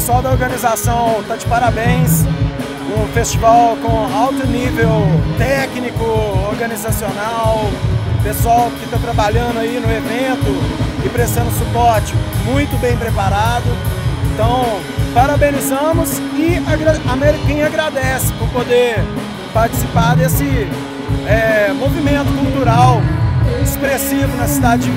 pessoal da organização tá de parabéns. Um festival com alto nível técnico, organizacional, pessoal que está trabalhando aí no evento e prestando suporte muito bem preparado. Então, parabenizamos e quem agradece por poder participar desse é, movimento cultural expressivo na cidade de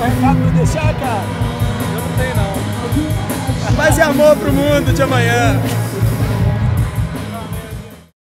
Recado pra deixar, cara? Eu não tenho não. Paz e amor pro mundo de amanhã.